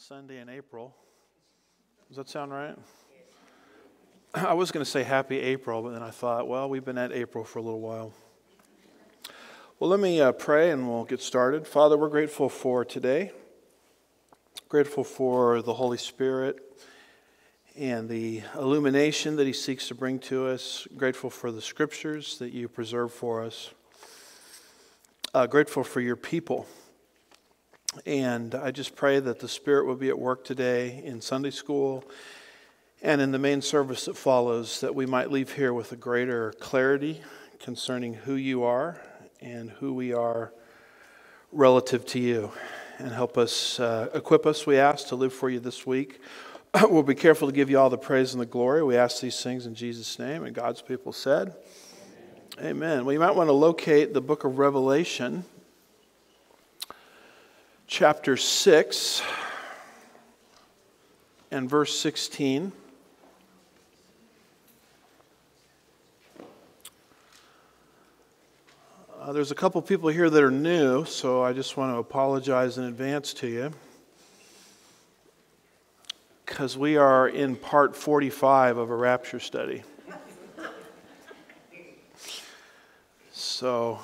Sunday in April. Does that sound right? I was going to say happy April, but then I thought, well, we've been at April for a little while. Well, let me uh, pray and we'll get started. Father, we're grateful for today, grateful for the Holy Spirit and the illumination that He seeks to bring to us, grateful for the scriptures that you preserve for us, uh, grateful for your people and I just pray that the Spirit will be at work today in Sunday school and in the main service that follows, that we might leave here with a greater clarity concerning who you are and who we are relative to you. And help us, uh, equip us, we ask, to live for you this week. we'll be careful to give you all the praise and the glory. We ask these things in Jesus' name. And God's people said, Amen. Amen. Well, you might want to locate the book of Revelation chapter 6 and verse 16. Uh, there's a couple people here that are new, so I just want to apologize in advance to you. Because we are in part 45 of a rapture study. So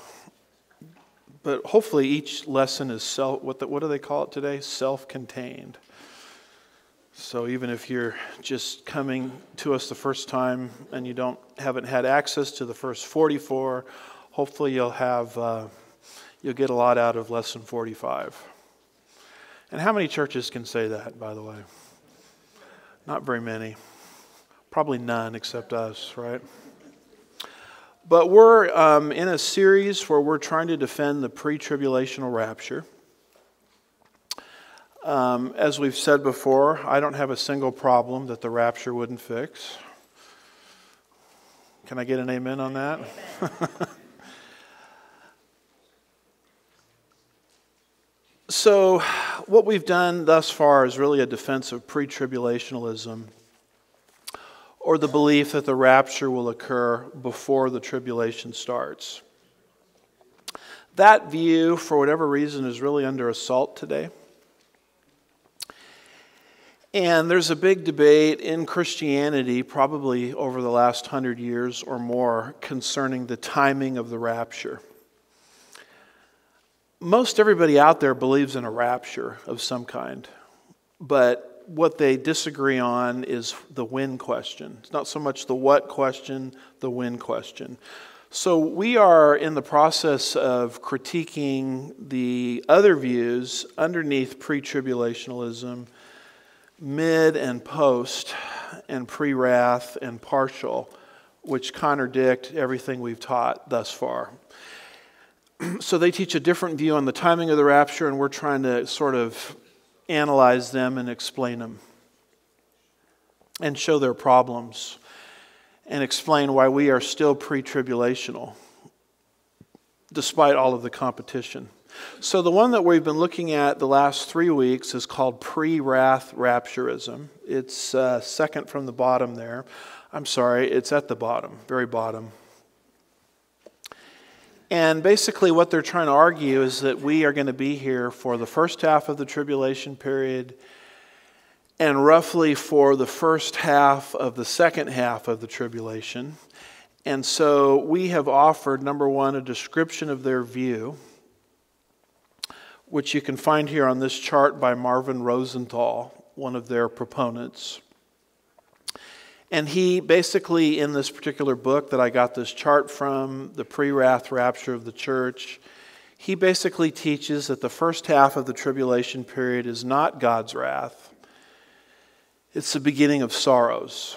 but hopefully each lesson is self, what, the, what do they call it today? Self contained. So even if you're just coming to us the first time and you don't haven't had access to the first 44, hopefully you'll have uh, you'll get a lot out of lesson 45. And how many churches can say that, by the way? Not very many. Probably none except us, right? But we're um, in a series where we're trying to defend the pre tribulational rapture. Um, as we've said before, I don't have a single problem that the rapture wouldn't fix. Can I get an amen on that? so, what we've done thus far is really a defense of pre tribulationalism or the belief that the rapture will occur before the tribulation starts. That view, for whatever reason, is really under assault today. And there's a big debate in Christianity, probably over the last hundred years or more, concerning the timing of the rapture. Most everybody out there believes in a rapture of some kind, but what they disagree on is the when question. It's not so much the what question, the when question. So we are in the process of critiquing the other views underneath pre tribulationalism, mid and post, and pre wrath and partial, which contradict everything we've taught thus far. So they teach a different view on the timing of the rapture, and we're trying to sort of analyze them and explain them and show their problems and explain why we are still pre tribulational despite all of the competition. So, the one that we've been looking at the last three weeks is called pre wrath rapturism. It's uh, second from the bottom there. I'm sorry, it's at the bottom, very bottom. And basically, what they're trying to argue is that we are going to be here for the first half of the tribulation period and roughly for the first half of the second half of the tribulation. And so we have offered, number one, a description of their view, which you can find here on this chart by Marvin Rosenthal, one of their proponents. And he basically, in this particular book that I got this chart from, The Pre Wrath Rapture of the Church, he basically teaches that the first half of the tribulation period is not God's wrath, it's the beginning of sorrows.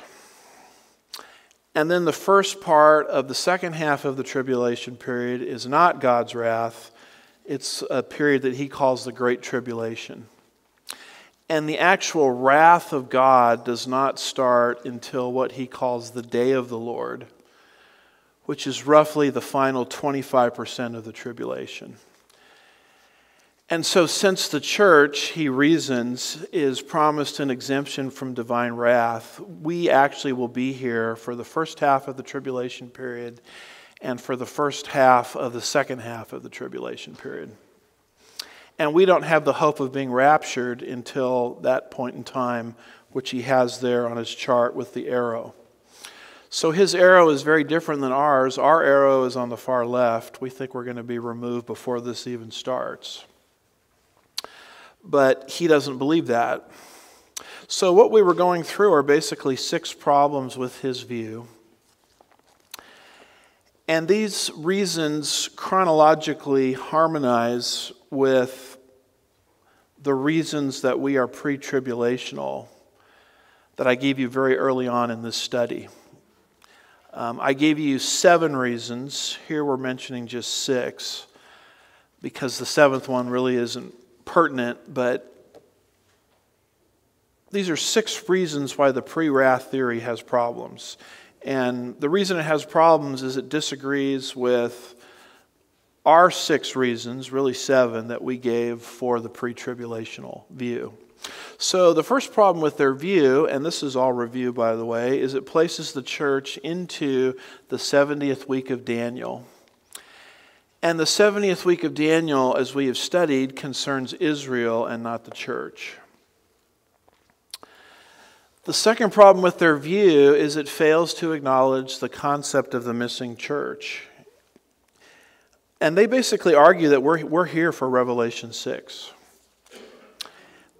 And then the first part of the second half of the tribulation period is not God's wrath, it's a period that he calls the Great Tribulation. And the actual wrath of God does not start until what he calls the day of the Lord, which is roughly the final 25% of the tribulation. And so, since the church, he reasons, is promised an exemption from divine wrath, we actually will be here for the first half of the tribulation period and for the first half of the second half of the tribulation period. And we don't have the hope of being raptured until that point in time, which he has there on his chart with the arrow. So his arrow is very different than ours. Our arrow is on the far left. We think we're going to be removed before this even starts. But he doesn't believe that. So, what we were going through are basically six problems with his view. And these reasons chronologically harmonize with the reasons that we are pre tribulational that I gave you very early on in this study. Um, I gave you seven reasons. Here we're mentioning just six because the seventh one really isn't pertinent, but these are six reasons why the pre wrath theory has problems. And the reason it has problems is it disagrees with our six reasons, really seven, that we gave for the pre tribulational view. So, the first problem with their view, and this is all review by the way, is it places the church into the 70th week of Daniel. And the 70th week of Daniel, as we have studied, concerns Israel and not the church. The second problem with their view is it fails to acknowledge the concept of the missing church. And they basically argue that we're, we're here for Revelation 6.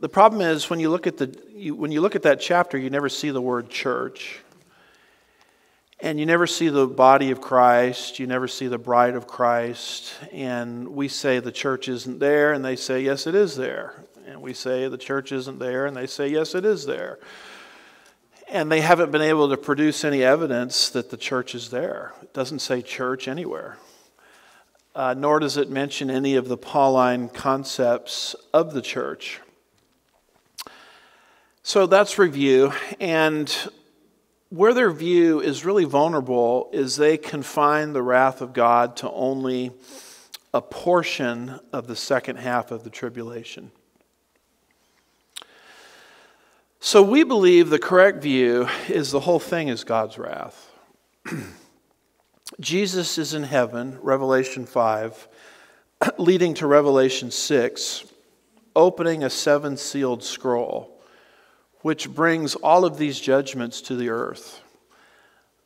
The problem is when you look at the you, when you look at that chapter, you never see the word church. And you never see the body of Christ, you never see the bride of Christ, and we say the church isn't there, and they say, yes, it is there. And we say the church isn't there, and they say, yes, it is there. And they haven't been able to produce any evidence that the church is there. It doesn't say church anywhere. Uh, nor does it mention any of the Pauline concepts of the church. So that's review. And where their view is really vulnerable is they confine the wrath of God to only a portion of the second half of the tribulation. So we believe the correct view is the whole thing is God's wrath. Jesus is in heaven, Revelation 5, leading to Revelation 6, opening a seven sealed scroll, which brings all of these judgments to the earth.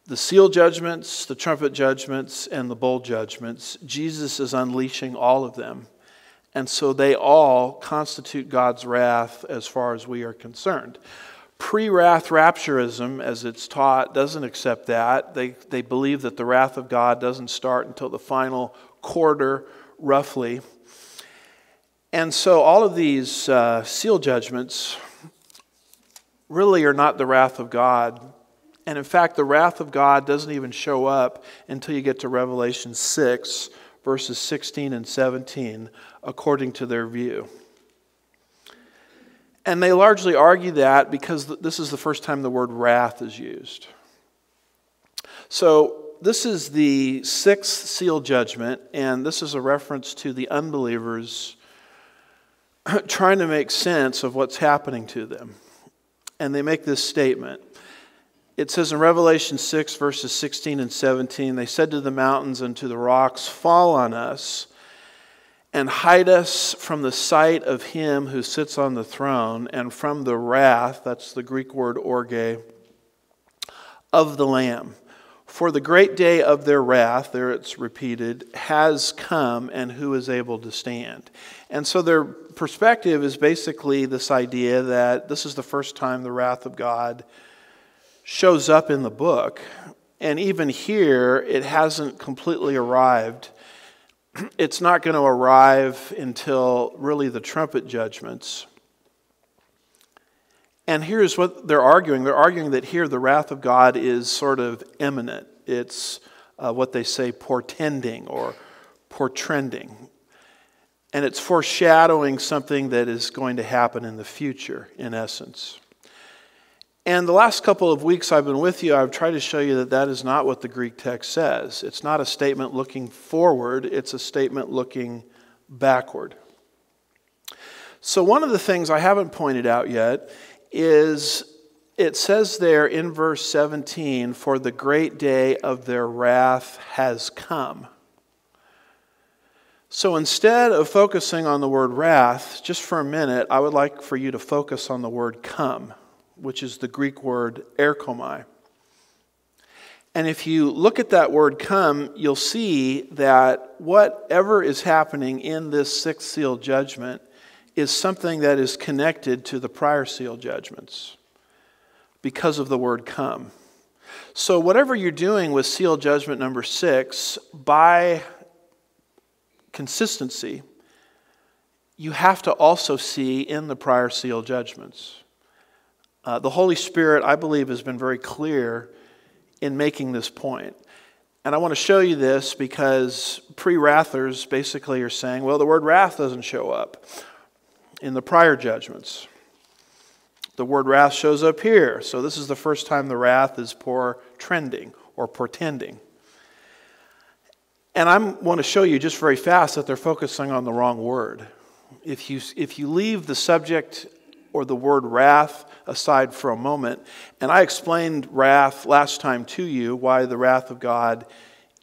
The seal judgments, the trumpet judgments, and the bowl judgments, Jesus is unleashing all of them. And so they all constitute God's wrath as far as we are concerned. Pre wrath rapturism, as it's taught, doesn't accept that. They, they believe that the wrath of God doesn't start until the final quarter, roughly. And so all of these uh, seal judgments really are not the wrath of God. And in fact, the wrath of God doesn't even show up until you get to Revelation 6, verses 16 and 17, according to their view. And they largely argue that because this is the first time the word wrath is used. So, this is the sixth seal judgment, and this is a reference to the unbelievers trying to make sense of what's happening to them. And they make this statement. It says in Revelation 6, verses 16 and 17, they said to the mountains and to the rocks, Fall on us and hide us from the sight of him who sits on the throne and from the wrath, that's the Greek word orge, of the Lamb. For the great day of their wrath, there it's repeated, has come, and who is able to stand? And so their perspective is basically this idea that this is the first time the wrath of God shows up in the book. And even here, it hasn't completely arrived it's not going to arrive until really the trumpet judgments. And here's what they're arguing they're arguing that here the wrath of God is sort of imminent. It's uh, what they say portending or portrending. And it's foreshadowing something that is going to happen in the future, in essence. And the last couple of weeks I've been with you, I've tried to show you that that is not what the Greek text says. It's not a statement looking forward, it's a statement looking backward. So, one of the things I haven't pointed out yet is it says there in verse 17, For the great day of their wrath has come. So instead of focusing on the word wrath, just for a minute, I would like for you to focus on the word come, which is the Greek word erchomai. And if you look at that word come, you'll see that whatever is happening in this sixth seal judgment is something that is connected to the prior seal judgments because of the word come. So, whatever you're doing with seal judgment number six, by consistency, you have to also see in the prior seal judgments. Uh, the Holy Spirit, I believe, has been very clear in making this point. And I want to show you this because pre wrathers basically are saying, well, the word wrath doesn't show up in the prior judgments. The word wrath shows up here. So this is the first time the wrath is portrending or portending. And I want to show you just very fast that they're focusing on the wrong word. If you, if you leave the subject or the word wrath aside for a moment, and I explained wrath last time to you, why the wrath of God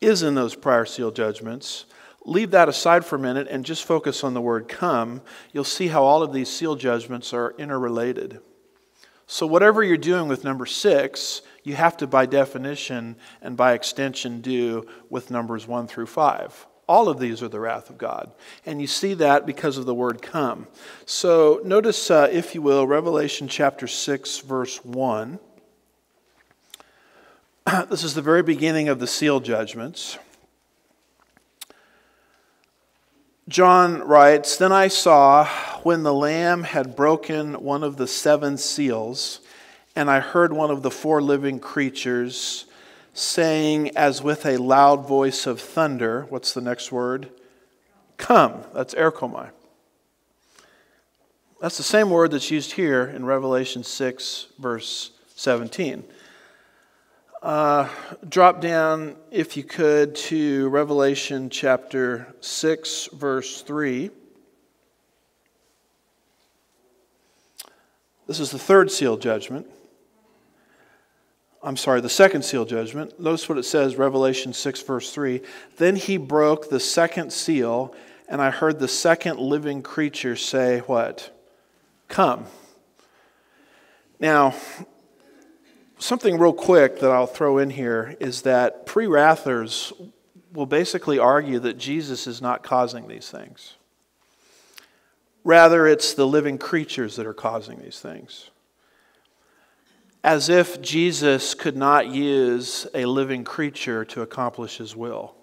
is in those prior seal judgments. Leave that aside for a minute and just focus on the word come. You'll see how all of these seal judgments are interrelated. So, whatever you're doing with number six, you have to, by definition and by extension, do with numbers one through five. All of these are the wrath of God. And you see that because of the word come. So, notice, uh, if you will, Revelation chapter 6, verse 1. this is the very beginning of the seal judgments. John writes Then I saw when the Lamb had broken one of the seven seals, and I heard one of the four living creatures saying, as with a loud voice of thunder, what's the next word? Come. That's erchomai. That's the same word that's used here in Revelation 6, verse 17. Uh, drop down, if you could, to Revelation chapter 6, verse 3. This is the third seal judgment. I'm sorry, the second seal judgment. Notice what it says, Revelation 6, verse 3. Then he broke the second seal, and I heard the second living creature say, What? Come. Now, something real quick that I'll throw in here is that pre wrathers will basically argue that Jesus is not causing these things. Rather, it's the living creatures that are causing these things. As if Jesus could not use a living creature to accomplish his will.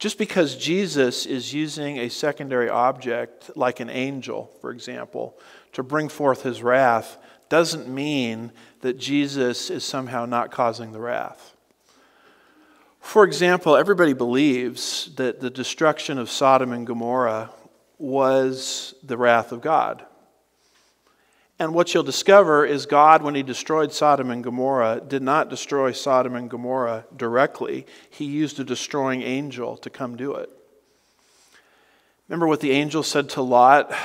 Just because Jesus is using a secondary object, like an angel, for example, to bring forth his wrath, doesn't mean that Jesus is somehow not causing the wrath. For example, everybody believes that the destruction of Sodom and Gomorrah was the wrath of God. And what you'll discover is God, when He destroyed Sodom and Gomorrah, did not destroy Sodom and Gomorrah directly. He used a destroying angel to come do it. Remember what the angel said to Lot?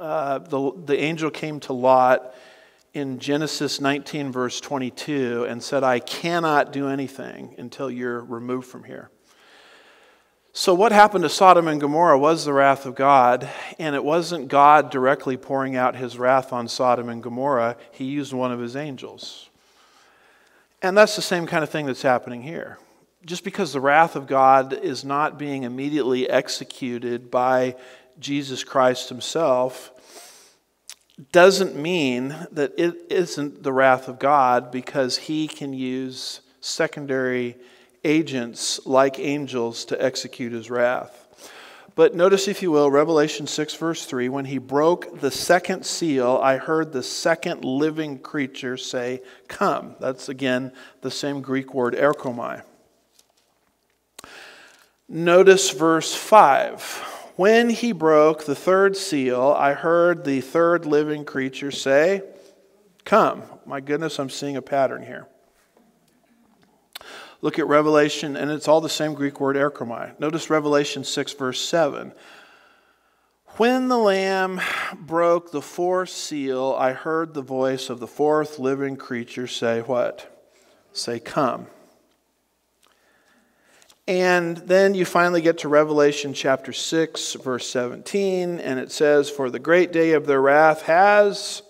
Uh, the, the angel came to Lot in Genesis 19, verse 22, and said, I cannot do anything until you're removed from here. So, what happened to Sodom and Gomorrah was the wrath of God, and it wasn't God directly pouring out his wrath on Sodom and Gomorrah. He used one of his angels. And that's the same kind of thing that's happening here. Just because the wrath of God is not being immediately executed by Jesus Christ himself, doesn't mean that it isn't the wrath of God because he can use secondary agents like angels to execute his wrath. But notice, if you will, Revelation 6, verse 3 when he broke the second seal, I heard the second living creature say, Come. That's again the same Greek word, erchomai. Notice verse 5 when he broke the third seal, I heard the third living creature say, Come. My goodness, I'm seeing a pattern here. Look at Revelation, and it's all the same Greek word, erchomai. Notice Revelation 6, verse 7. When the Lamb broke the fourth seal, I heard the voice of the fourth living creature say, What? Say, Come. And then you finally get to Revelation chapter 6, verse 17, and it says, For the great day of their wrath has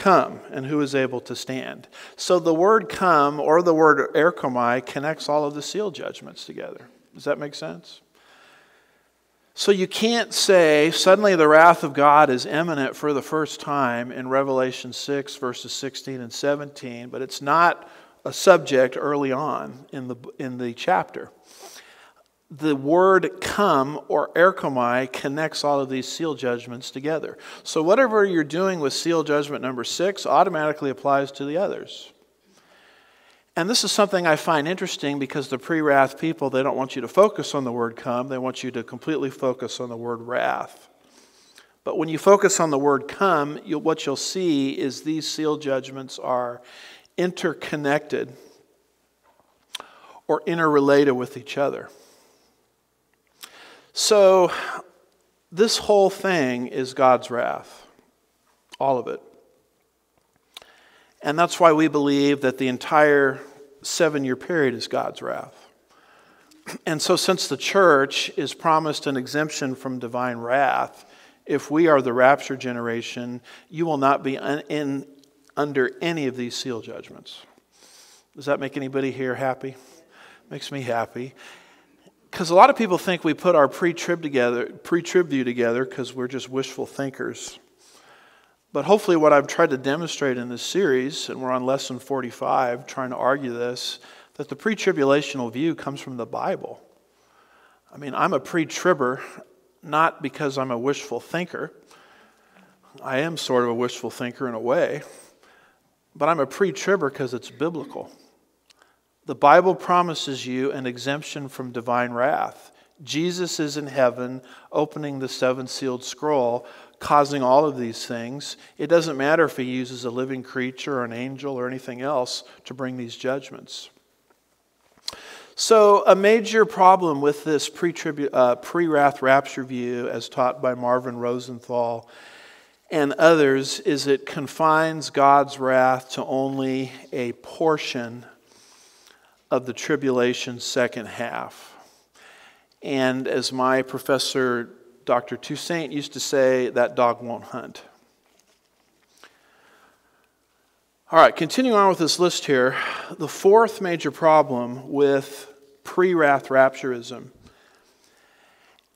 come, and who is able to stand? So the word come or the word erchomai connects all of the seal judgments together. Does that make sense? So you can't say suddenly the wrath of God is imminent for the first time in Revelation 6, verses 16 and 17, but it's not a subject early on in the, in the chapter the word come or erchomai connects all of these seal judgments together. So whatever you're doing with seal judgment number six automatically applies to the others. And this is something I find interesting because the pre wrath people, they don't want you to focus on the word come, they want you to completely focus on the word wrath. But when you focus on the word come, you'll, what you'll see is these seal judgments are interconnected or interrelated with each other. So, this whole thing is God's wrath, all of it. And that's why we believe that the entire seven year period is God's wrath. And so, since the church is promised an exemption from divine wrath, if we are the rapture generation, you will not be in, under any of these seal judgments. Does that make anybody here happy? Makes me happy because a lot of people think we put our pre-trib together, pre-trib view together because we're just wishful thinkers. But hopefully, what I've tried to demonstrate in this series, and we're on lesson 45, trying to argue this, that the pre-tribulational view comes from the Bible. I mean, I'm a pre-tribber, not because I'm a wishful thinker. I am sort of a wishful thinker in a way, but I'm a pre-tribber because it's biblical. The Bible promises you an exemption from divine wrath. Jesus is in heaven opening the seven sealed scroll, causing all of these things. It doesn't matter if he uses a living creature or an angel or anything else to bring these judgments. So, a major problem with this pre uh, wrath rapture view, as taught by Marvin Rosenthal and others, is it confines God's wrath to only a portion of the tribulation second half. And as my professor, Dr. Toussaint, used to say, that dog won't hunt. All right, continuing on with this list here, the fourth major problem with pre wrath rapturism,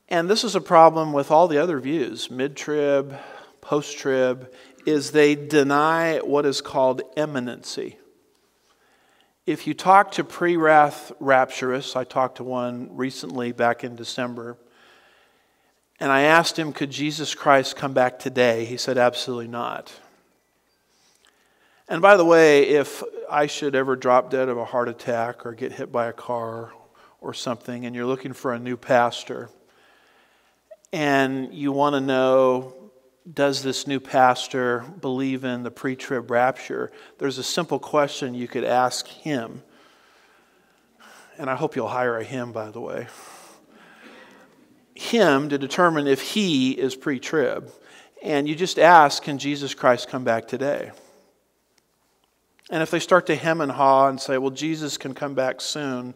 and this is a problem with all the other views, mid trib, post trib, is they deny what is called imminency. If you talk to pre wrath rapturists, I talked to one recently back in December, and I asked him, Could Jesus Christ come back today? He said, Absolutely not. And by the way, if I should ever drop dead of a heart attack or get hit by a car or something, and you're looking for a new pastor, and you want to know does this new pastor believe in the pre trib rapture? There's a simple question you could ask him. And I hope you'll hire a him, by the way. Him to determine if he is pre trib. And you just ask, can Jesus Christ come back today? And if they start to hem and haw and say, well, Jesus can come back soon,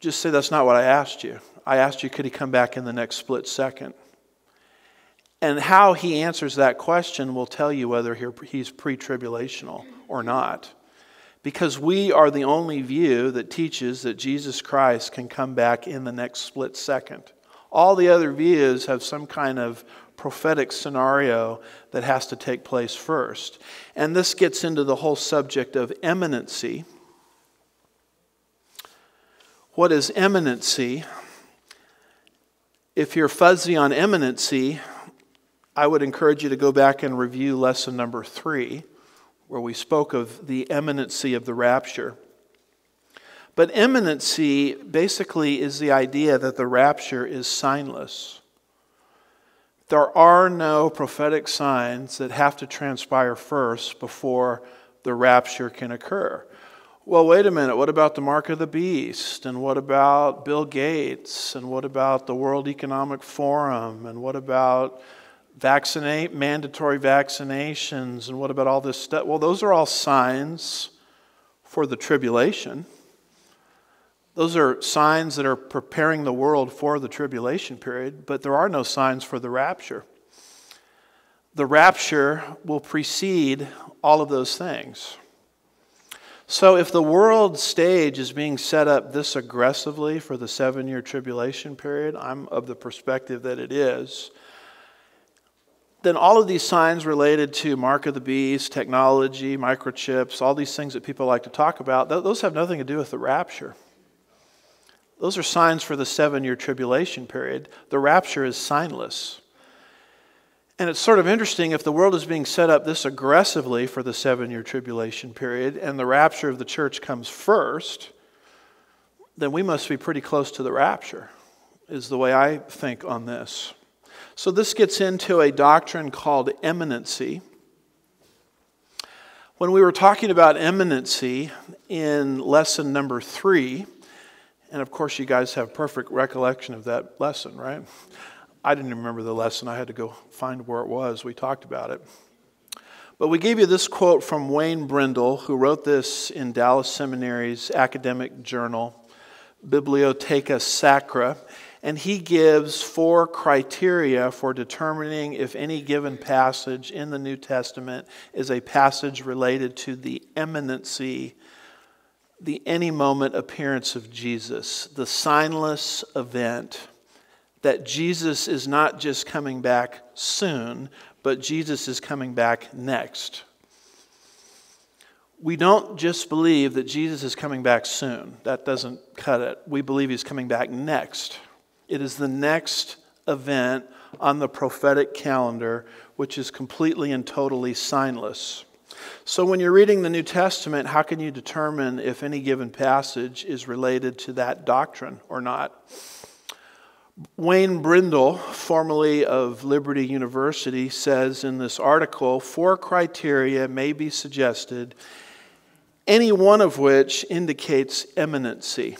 just say, that's not what I asked you. I asked you, could he come back in the next split second? And how he answers that question will tell you whether he's pre tribulational or not. Because we are the only view that teaches that Jesus Christ can come back in the next split second. All the other views have some kind of prophetic scenario that has to take place first. And this gets into the whole subject of imminency. What is imminency? If you're fuzzy on imminency, I would encourage you to go back and review lesson number three, where we spoke of the imminency of the rapture. But imminency basically is the idea that the rapture is signless. There are no prophetic signs that have to transpire first before the rapture can occur. Well, wait a minute. What about the mark of the beast? And what about Bill Gates? And what about the World Economic Forum? And what about vaccinate, mandatory vaccinations, and what about all this stuff? Well, those are all signs for the tribulation. Those are signs that are preparing the world for the tribulation period, but there are no signs for the rapture. The rapture will precede all of those things. So, if the world stage is being set up this aggressively for the seven year tribulation period, I'm of the perspective that it is, then all of these signs related to mark of the beast, technology, microchips, all these things that people like to talk about, those have nothing to do with the rapture. Those are signs for the seven year tribulation period. The rapture is signless. And it's sort of interesting if the world is being set up this aggressively for the seven year tribulation period and the rapture of the church comes first, then we must be pretty close to the rapture, is the way I think on this. So this gets into a doctrine called imminency. When we were talking about imminency in lesson number three, and of course, you guys have perfect recollection of that lesson, right? I didn't remember the lesson. I had to go find where it was. We talked about it. But we gave you this quote from Wayne Brindle, who wrote this in Dallas Seminary's academic journal, Bibliotheca Sacra. And he gives four criteria for determining if any given passage in the New Testament is a passage related to the imminency, the any moment appearance of Jesus, the signless event that Jesus is not just coming back soon, but Jesus is coming back next. We don't just believe that Jesus is coming back soon. That doesn't cut it. We believe he's coming back next. It is the next event on the prophetic calendar, which is completely and totally signless. So, when you're reading the New Testament, how can you determine if any given passage is related to that doctrine or not? Wayne Brindle, formerly of Liberty University, says in this article four criteria may be suggested, any one of which indicates imminency.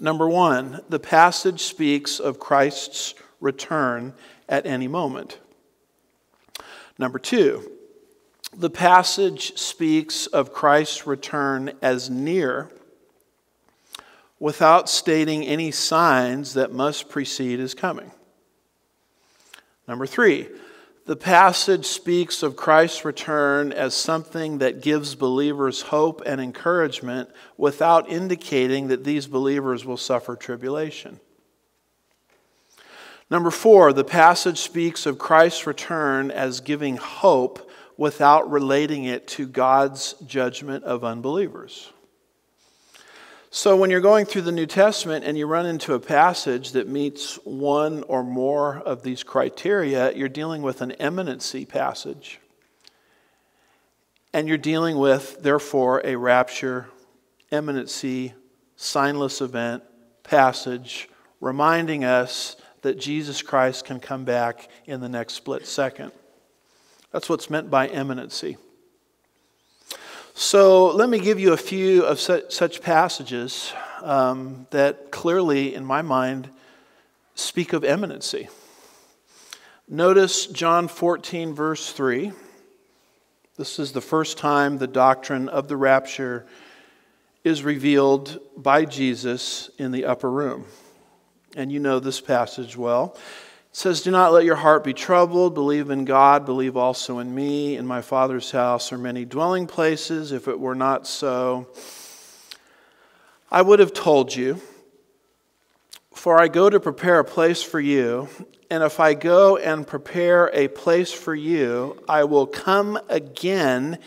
Number one, the passage speaks of Christ's return at any moment. Number two, the passage speaks of Christ's return as near without stating any signs that must precede his coming. Number three, the passage speaks of Christ's return as something that gives believers hope and encouragement without indicating that these believers will suffer tribulation. Number four, the passage speaks of Christ's return as giving hope without relating it to God's judgment of unbelievers. So, when you're going through the New Testament and you run into a passage that meets one or more of these criteria, you're dealing with an imminency passage. And you're dealing with, therefore, a rapture, imminency, signless event passage, reminding us that Jesus Christ can come back in the next split second. That's what's meant by imminency. So let me give you a few of such passages um, that clearly, in my mind, speak of imminency. Notice John 14, verse 3. This is the first time the doctrine of the rapture is revealed by Jesus in the upper room. And you know this passage well. Says, Do not let your heart be troubled. Believe in God. Believe also in me. In my Father's house are many dwelling places. If it were not so, I would have told you. For I go to prepare a place for you. And if I go and prepare a place for you, I will come again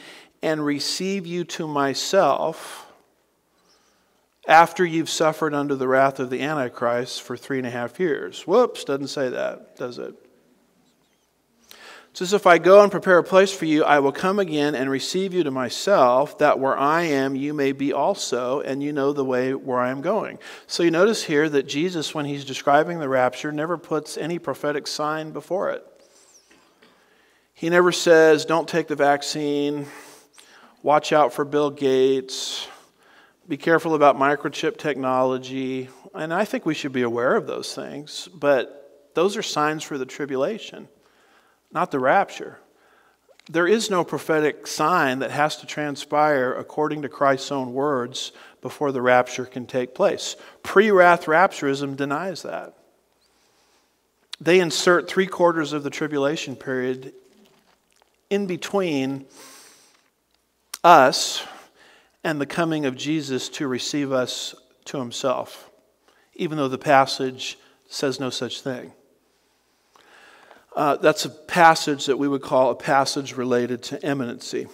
and receive you to myself after you've suffered under the wrath of the Antichrist for three and a half years. Whoops, doesn't say that, does it? It says, If I go and prepare a place for you, I will come again and receive you to myself, that where I am, you may be also, and you know the way where I am going. So you notice here that Jesus, when he's describing the rapture, never puts any prophetic sign before it. He never says, Don't take the vaccine, watch out for Bill Gates be careful about microchip technology. And I think we should be aware of those things, but those are signs for the tribulation, not the rapture. There is no prophetic sign that has to transpire according to Christ's own words before the rapture can take place. Pre wrath rapturism denies that. They insert three quarters of the tribulation period in between us and the coming of Jesus to receive us to himself, even though the passage says no such thing. Uh, that's a passage that we would call a passage related to imminency.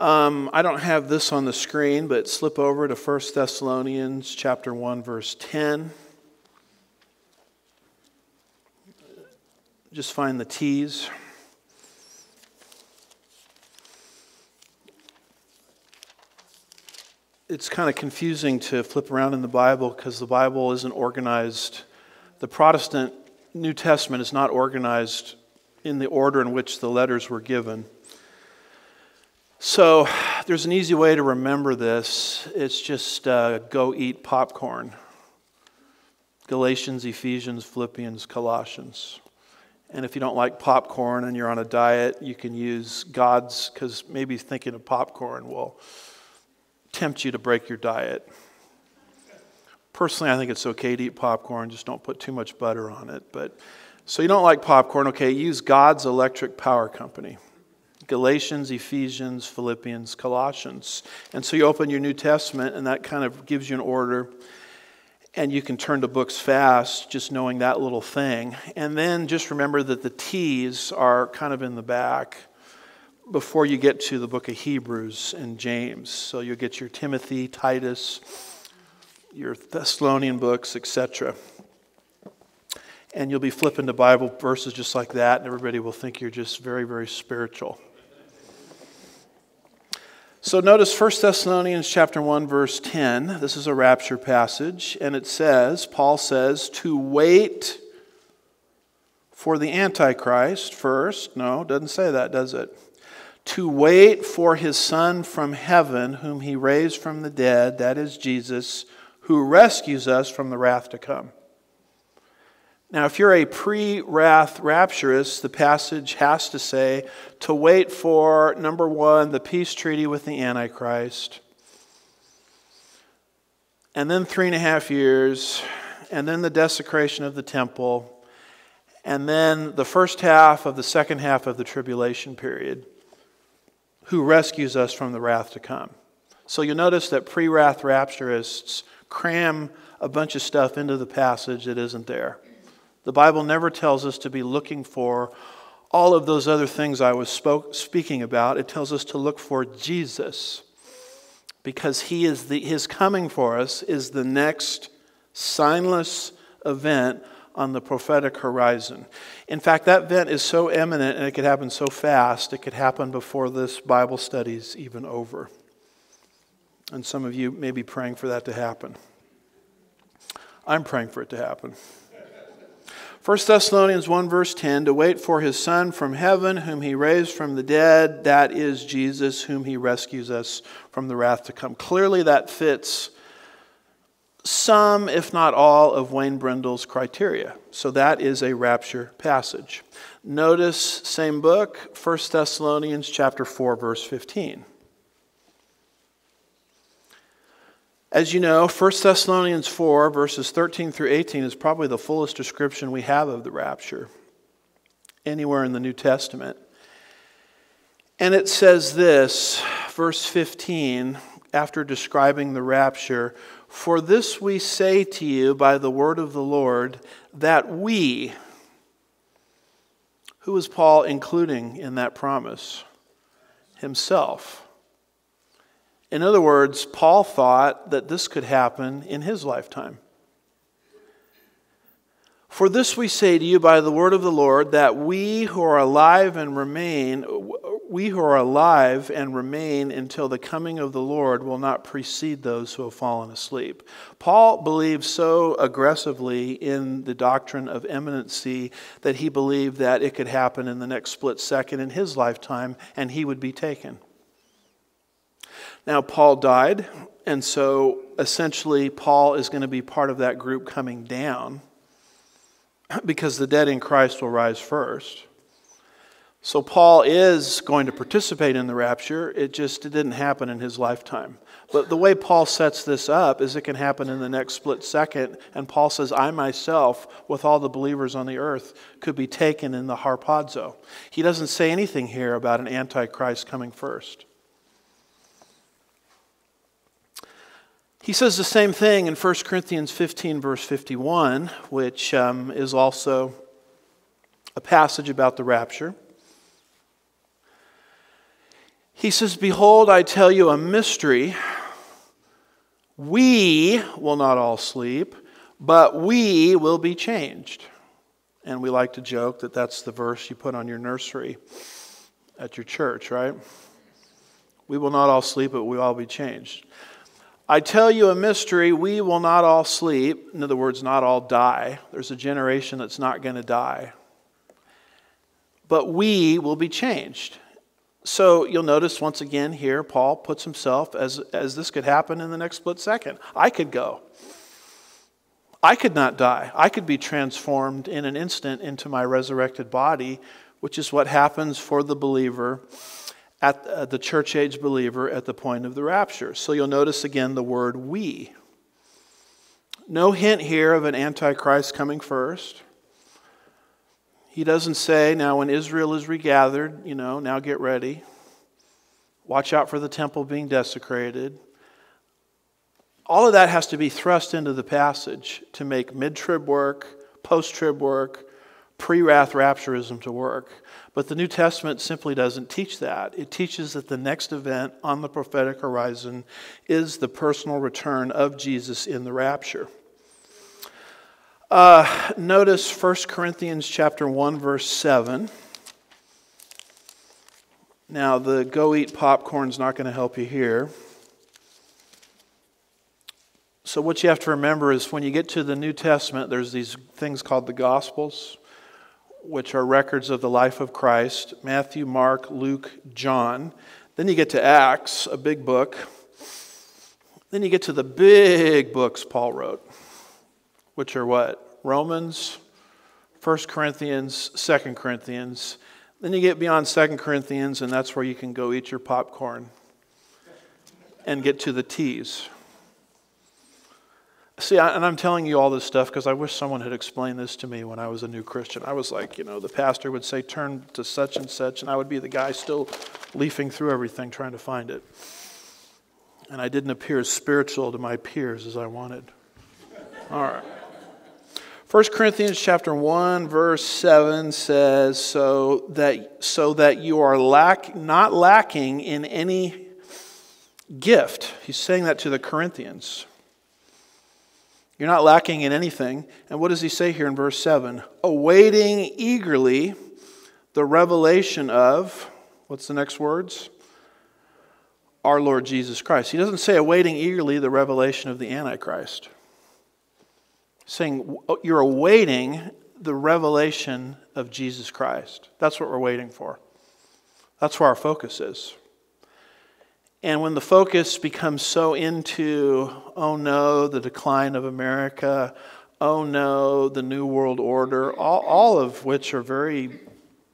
Um, I don't have this on the screen, but slip over to 1 Thessalonians chapter 1, verse 10. Just find the T's. It's kind of confusing to flip around in the Bible because the Bible isn't organized. The Protestant New Testament is not organized in the order in which the letters were given. So there's an easy way to remember this. It's just uh, go eat popcorn. Galatians, Ephesians, Philippians, Colossians. And if you don't like popcorn and you're on a diet, you can use God's, because maybe thinking of popcorn will tempt you to break your diet. Personally, I think it's okay to eat popcorn, just don't put too much butter on it. But so you don't like popcorn, okay, use God's electric power company. Galatians, Ephesians, Philippians, Colossians. And so you open your New Testament, and that kind of gives you an order. And you can turn to books fast just knowing that little thing. And then just remember that the T's are kind of in the back before you get to the book of Hebrews and James. So you'll get your Timothy, Titus, your Thessalonian books, etc. And you'll be flipping to Bible verses just like that, and everybody will think you're just very, very spiritual. So notice 1 Thessalonians chapter 1 verse 10. This is a rapture passage and it says, Paul says to wait for the antichrist first. No, doesn't say that, does it? To wait for his son from heaven whom he raised from the dead, that is Jesus who rescues us from the wrath to come. Now, if you're a pre wrath rapturist, the passage has to say to wait for, number one, the peace treaty with the Antichrist, and then three and a half years, and then the desecration of the temple, and then the first half of the second half of the tribulation period, who rescues us from the wrath to come. So you'll notice that pre wrath rapturists cram a bunch of stuff into the passage that isn't there. The Bible never tells us to be looking for all of those other things I was spoke, speaking about. It tells us to look for Jesus because he is the, his coming for us is the next signless event on the prophetic horizon. In fact, that event is so imminent and it could happen so fast, it could happen before this Bible study is even over. And some of you may be praying for that to happen. I'm praying for it to happen. 1 Thessalonians 1, verse 10 to wait for his Son from heaven, whom he raised from the dead, that is Jesus, whom he rescues us from the wrath to come. Clearly, that fits some, if not all, of Wayne Brindle's criteria. So that is a rapture passage. Notice, same book, 1 Thessalonians chapter 4, verse 15. As you know, 1 Thessalonians 4, verses 13 through 18, is probably the fullest description we have of the rapture anywhere in the New Testament. And it says this, verse 15, after describing the rapture For this we say to you by the word of the Lord, that we, who is Paul including in that promise? Himself in other words, Paul thought that this could happen in his lifetime. For this we say to you by the word of the Lord, that we who are alive and remain, we who are alive and remain until the coming of the Lord will not precede those who have fallen asleep. Paul believed so aggressively in the doctrine of imminency that he believed that it could happen in the next split second in his lifetime and he would be taken. Now, Paul died, and so essentially, Paul is going to be part of that group coming down because the dead in Christ will rise first. So Paul is going to participate in the rapture. It just it didn't happen in his lifetime. But the way Paul sets this up is it can happen in the next split second. And Paul says, I myself, with all the believers on the earth, could be taken in the harpazo. He doesn't say anything here about an antichrist coming first. He says the same thing in 1 Corinthians 15, verse 51, which um, is also a passage about the rapture. He says, Behold, I tell you a mystery. We will not all sleep, but we will be changed. And we like to joke that that's the verse you put on your nursery at your church, right? We will not all sleep, but we will all be changed. I tell you a mystery, we will not all sleep. In other words, not all die. There's a generation that's not going to die. But we will be changed. So you'll notice once again here, Paul puts himself as, as this could happen in the next split second. I could go. I could not die. I could be transformed in an instant into my resurrected body, which is what happens for the believer, at uh, the church age believer at the point of the rapture. So you'll notice again the word we. No hint here of an antichrist coming first. He doesn't say, now when Israel is regathered, you know, now get ready. Watch out for the temple being desecrated. All of that has to be thrust into the passage to make mid trib work, post trib work, pre wrath rapturism to work. But the New Testament simply doesn't teach that. It teaches that the next event on the prophetic horizon is the personal return of Jesus in the rapture. Uh, notice 1 Corinthians chapter 1, verse 7. Now, the go eat popcorn is not going to help you here. So, what you have to remember is when you get to the New Testament, there's these things called the Gospels, which are records of the life of Christ Matthew, Mark, Luke, John. Then you get to Acts, a big book. Then you get to the big books Paul wrote which are what? Romans, 1 Corinthians, 2 Corinthians. Then you get beyond 2 Corinthians, and that's where you can go eat your popcorn and get to the T's. See, I, and I'm telling you all this stuff because I wish someone had explained this to me when I was a new Christian. I was like, you know, the pastor would say, turn to such and such, and I would be the guy still leafing through everything trying to find it. And I didn't appear as spiritual to my peers as I wanted. All right. 1 Corinthians chapter 1 verse 7 says so that so that you are lack not lacking in any gift. He's saying that to the Corinthians. You're not lacking in anything. And what does he say here in verse 7? Awaiting eagerly the revelation of what's the next words? Our Lord Jesus Christ. He doesn't say awaiting eagerly the revelation of the Antichrist saying oh, you're awaiting the revelation of Jesus Christ. That's what we're waiting for. That's where our focus is. And when the focus becomes so into, oh no, the decline of America, oh no, the New World Order, all, all of which are very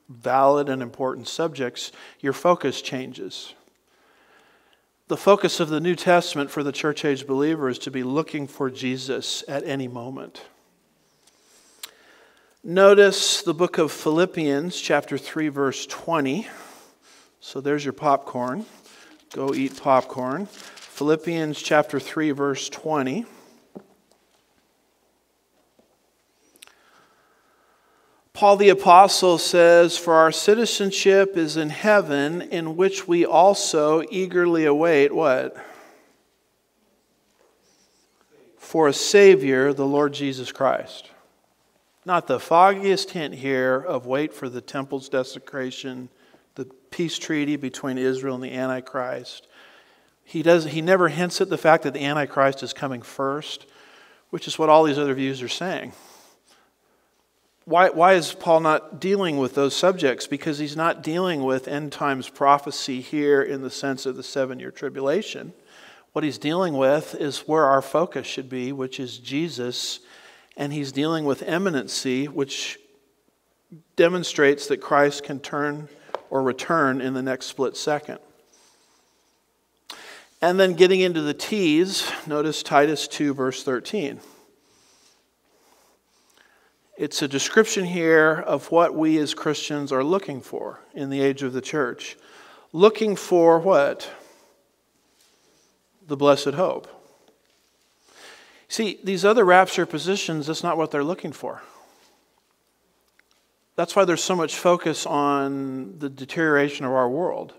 valid and important subjects, your focus changes. The focus of the New Testament for the church age believer is to be looking for Jesus at any moment. Notice the book of Philippians, chapter 3, verse 20. So there's your popcorn. Go eat popcorn. Philippians chapter 3, verse 20. Paul the Apostle says, For our citizenship is in heaven, in which we also eagerly await what? For a Savior, the Lord Jesus Christ. Not the foggiest hint here of wait for the temple's desecration, the peace treaty between Israel and the Antichrist. He, does, he never hints at the fact that the Antichrist is coming first, which is what all these other views are saying why, why is Paul not dealing with those subjects? Because he's not dealing with end times prophecy here in the sense of the seven year tribulation. What he's dealing with is where our focus should be, which is Jesus, and he's dealing with imminency, which demonstrates that Christ can turn or return in the next split second. And then getting into the T's, notice Titus 2, verse 13. It's a description here of what we as Christians are looking for in the age of the church. Looking for what? The blessed hope. See, these other rapture positions, that's not what they're looking for. That's why there's so much focus on the deterioration of our world,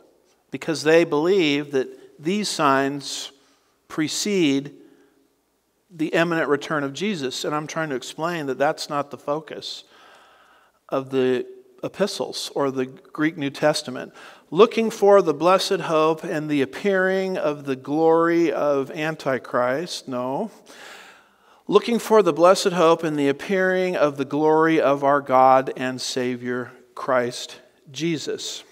because they believe that these signs precede the imminent return of Jesus. And I'm trying to explain that that's not the focus of the epistles or the Greek New Testament. Looking for the blessed hope and the appearing of the glory of Antichrist. No. Looking for the blessed hope and the appearing of the glory of our God and Savior, Christ Jesus.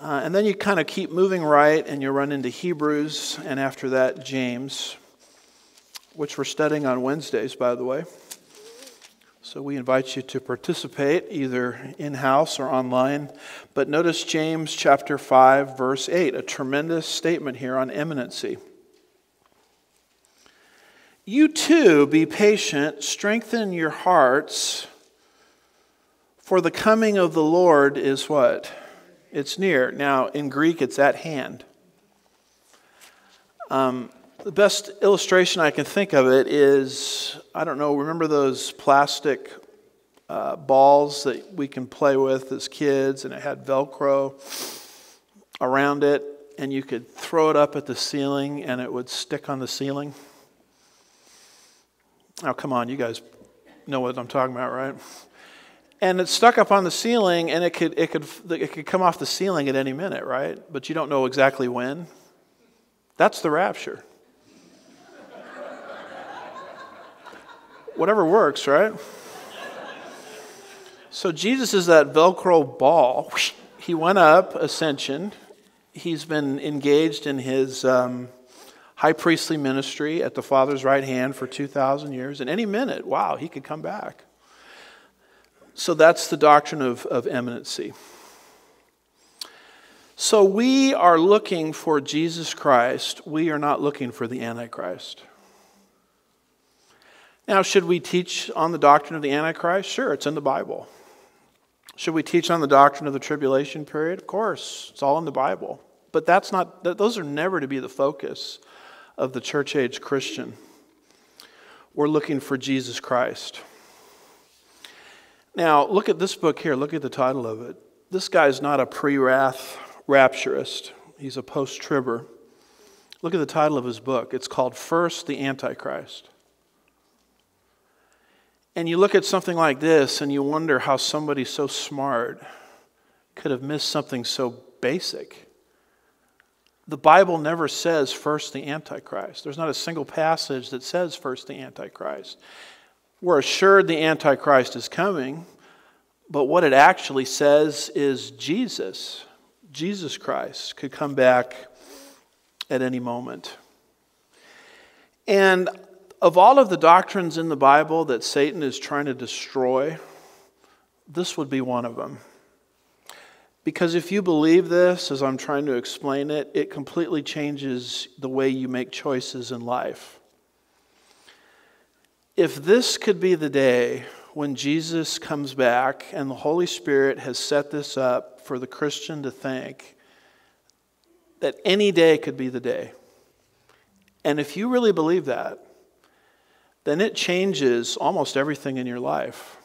Uh, and then you kind of keep moving right and you run into Hebrews, and after that, James, which we're studying on Wednesdays, by the way. So we invite you to participate either in house or online. But notice James chapter 5, verse 8, a tremendous statement here on imminency. You too be patient, strengthen your hearts, for the coming of the Lord is what? It's near. Now, in Greek, it's at hand. Um, the best illustration I can think of it is I don't know, remember those plastic uh, balls that we can play with as kids, and it had Velcro around it, and you could throw it up at the ceiling and it would stick on the ceiling? Oh, come on, you guys know what I'm talking about, right? and it's stuck up on the ceiling and it could, it, could, it could come off the ceiling at any minute, right? But you don't know exactly when. That's the rapture. Whatever works, right? So Jesus is that Velcro ball. He went up, ascension. He's been engaged in his um, high priestly ministry at the Father's right hand for 2,000 years. And any minute, wow, he could come back. So that's the doctrine of, of imminency. So we are looking for Jesus Christ. We are not looking for the Antichrist. Now, should we teach on the doctrine of the Antichrist? Sure, it's in the Bible. Should we teach on the doctrine of the tribulation period? Of course, it's all in the Bible. But that's not, those are never to be the focus of the church age Christian. We're looking for Jesus Christ. Now, look at this book here. Look at the title of it. This guy's not a pre wrath rapturist, he's a post tribber. Look at the title of his book. It's called First the Antichrist. And you look at something like this and you wonder how somebody so smart could have missed something so basic. The Bible never says first the Antichrist. There's not a single passage that says first the Antichrist. We're assured the Antichrist is coming, but what it actually says is Jesus, Jesus Christ, could come back at any moment. And of all of the doctrines in the Bible that Satan is trying to destroy, this would be one of them. Because if you believe this, as I'm trying to explain it, it completely changes the way you make choices in life. If this could be the day when Jesus comes back and the Holy Spirit has set this up for the Christian to think that any day could be the day, and if you really believe that, then it changes almost everything in your life.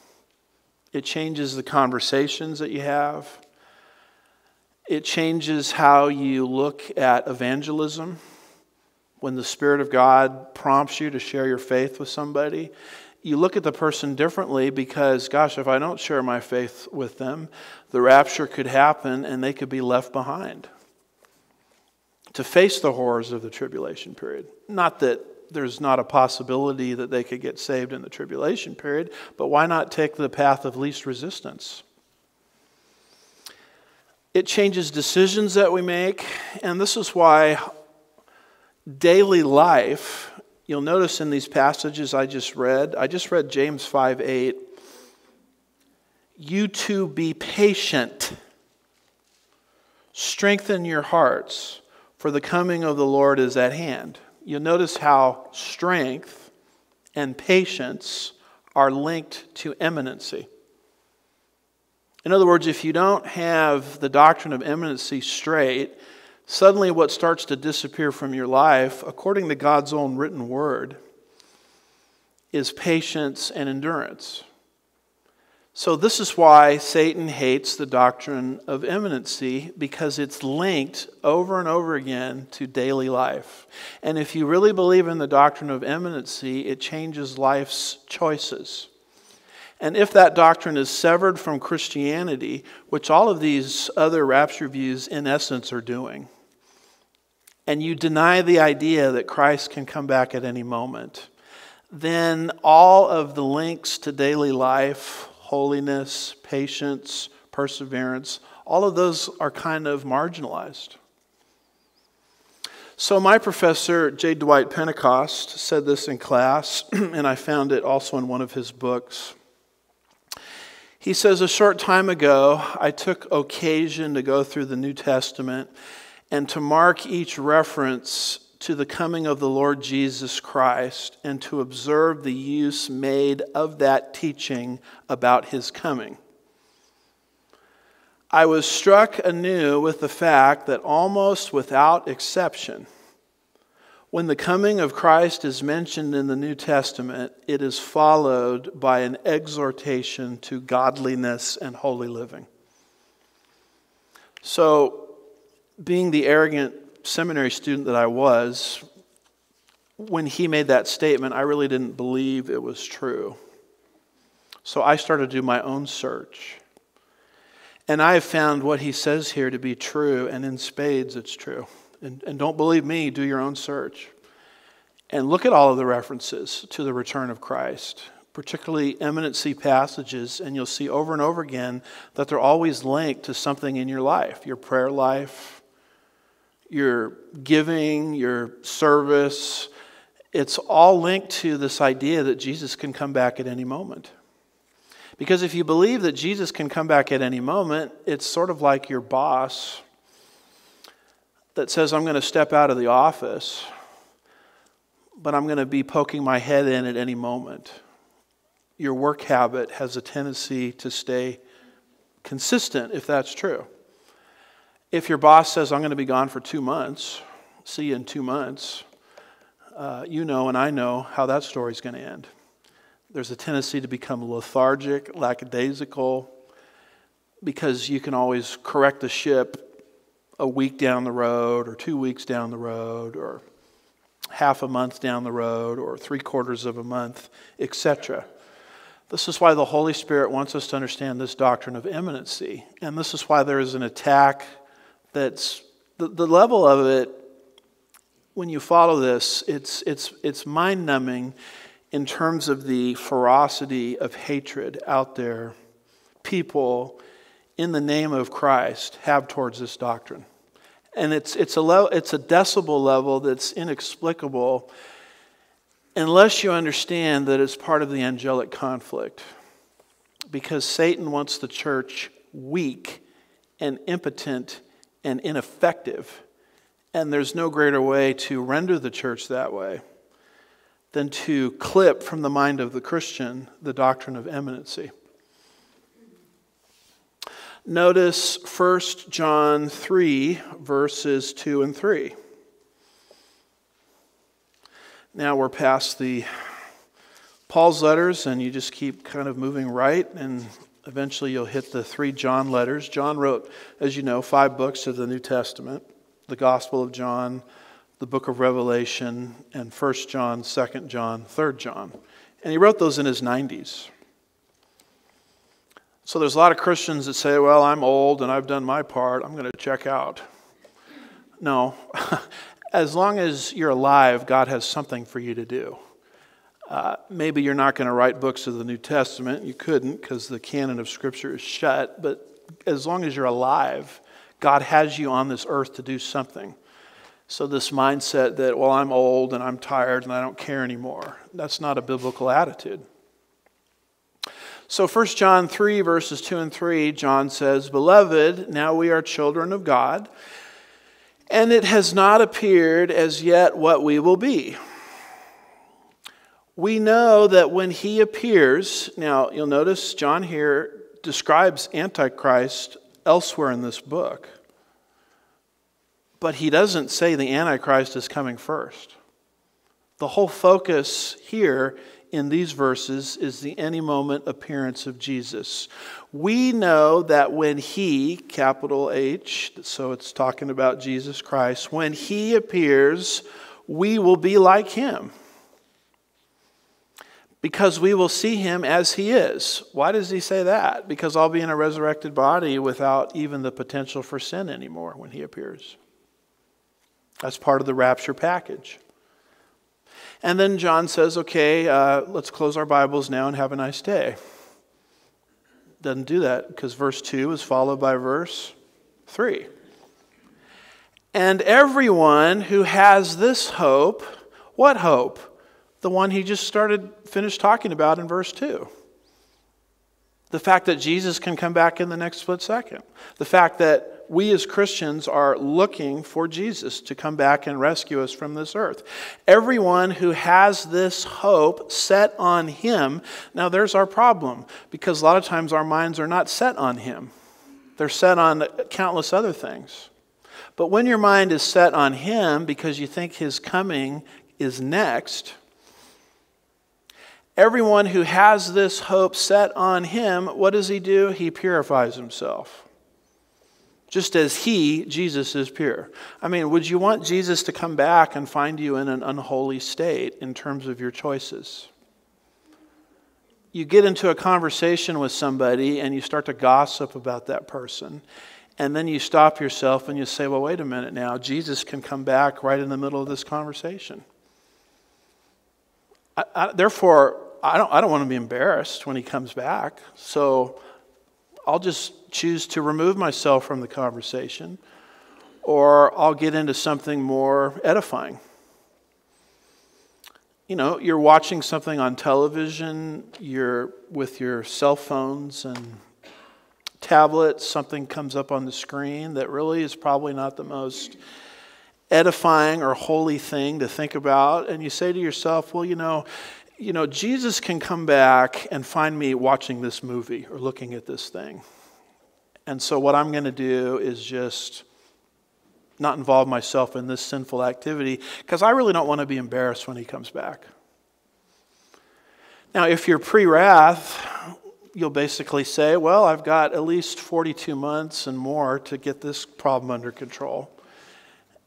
It changes the conversations that you have. It changes how you look at evangelism when the Spirit of God prompts you to share your faith with somebody, you look at the person differently because, gosh, if I don't share my faith with them, the rapture could happen and they could be left behind to face the horrors of the tribulation period. Not that there's not a possibility that they could get saved in the tribulation period, but why not take the path of least resistance? It changes decisions that we make, and this is why daily life, you'll notice in these passages I just read, I just read James 5 8. You to be patient. Strengthen your hearts, for the coming of the Lord is at hand. You'll notice how strength and patience are linked to imminency. In other words, if you don't have the doctrine of imminency straight, suddenly what starts to disappear from your life, according to God's own written word, is patience and endurance. So, this is why Satan hates the doctrine of imminency because it's linked over and over again to daily life. And if you really believe in the doctrine of imminency, it changes life's choices. And if that doctrine is severed from Christianity, which all of these other rapture views in essence are doing, and you deny the idea that Christ can come back at any moment, then all of the links to daily life, holiness, patience, perseverance, all of those are kind of marginalized. So, my professor, J. Dwight Pentecost, said this in class, and I found it also in one of his books. He says, A short time ago, I took occasion to go through the New Testament and to mark each reference to the coming of the Lord Jesus Christ and to observe the use made of that teaching about his coming. I was struck anew with the fact that almost without exception, when the coming of Christ is mentioned in the New Testament, it is followed by an exhortation to godliness and holy living. So, being the arrogant seminary student that I was, when he made that statement, I really didn't believe it was true. So I started to do my own search. And I have found what he says here to be true, and in spades it's true. And, and don't believe me, do your own search. And look at all of the references to the return of Christ, particularly imminency passages, and you'll see over and over again that they're always linked to something in your life your prayer life, your giving, your service, it's all linked to this idea that Jesus can come back at any moment. Because if you believe that Jesus can come back at any moment, it's sort of like your boss that says, I'm going to step out of the office, but I'm going to be poking my head in at any moment. Your work habit has a tendency to stay consistent if that's true. If your boss says, I'm going to be gone for two months, see you in two months, uh, you know and I know how that story is going to end. There's a tendency to become lethargic, lackadaisical, because you can always correct the ship a week down the road, or two weeks down the road, or half a month down the road, or three quarters of a month, etc. This is why the Holy Spirit wants us to understand this doctrine of imminency. And this is why there is an attack that's the, the level of it when you follow this it's it's it's mind numbing in terms of the ferocity of hatred out there. People in the name of Christ have towards this doctrine. And it's it's a it's a decibel level that's inexplicable unless you understand that it's part of the angelic conflict. Because Satan wants the church weak and impotent and ineffective. And there's no greater way to render the church that way than to clip from the mind of the Christian the doctrine of imminency. Notice 1 John 3, verses 2 and 3. Now we're past the Paul's letters, and you just keep kind of moving right, and eventually you'll hit the three John letters. John wrote, as you know, five books of the New Testament the Gospel of John, the book of Revelation, and 1 John, 2 John, 3 John. And he wrote those in his 90s. So there's a lot of Christians that say, well, I'm old and I've done my part, I'm going to check out. No. as long as you're alive, God has something for you to do. Uh, maybe you're not going to write books of the New Testament. You couldn't because the canon of Scripture is shut. But as long as you're alive, God has you on this earth to do something. So, this mindset that, well, I'm old and I'm tired and I don't care anymore, that's not a biblical attitude. So 1 John 3, verses 2 and 3, John says, Beloved, now we are children of God, and it has not appeared as yet what we will be. We know that when he appears, now you'll notice John here describes Antichrist elsewhere in this book, but he doesn't say the Antichrist is coming first. The whole focus here in these verses is the any moment appearance of Jesus. We know that when he, capital H, so it's talking about Jesus Christ, when he appears, we will be like him because we will see him as he is. Why does he say that? Because I'll be in a resurrected body without even the potential for sin anymore when he appears. That's part of the rapture package. And then John says, okay, uh, let's close our Bibles now and have a nice day. Doesn't do that because verse 2 is followed by verse 3. And everyone who has this hope, what hope? The one he just started, finished talking about in verse 2. The fact that Jesus can come back in the next split second. The fact that we as Christians are looking for Jesus to come back and rescue us from this earth. Everyone who has this hope set on Him, now there's our problem because a lot of times our minds are not set on Him, they're set on countless other things. But when your mind is set on Him because you think His coming is next, everyone who has this hope set on Him, what does He do? He purifies Himself just as he, Jesus, is pure. I mean, would you want Jesus to come back and find you in an unholy state in terms of your choices? You get into a conversation with somebody and you start to gossip about that person. And then you stop yourself and you say, well, wait a minute now. Jesus can come back right in the middle of this conversation. I, I, therefore, I don't, I don't want to be embarrassed when he comes back. So I'll just choose to remove myself from the conversation, or I'll get into something more edifying. You know, you're watching something on television, you're with your cell phones and tablets, something comes up on the screen that really is probably not the most edifying or holy thing to think about and you say to yourself well you know you know jesus can come back and find me watching this movie or looking at this thing and so, what I'm going to do is just not involve myself in this sinful activity because I really don't want to be embarrassed when he comes back. Now, if you're pre wrath, you'll basically say, Well, I've got at least 42 months and more to get this problem under control.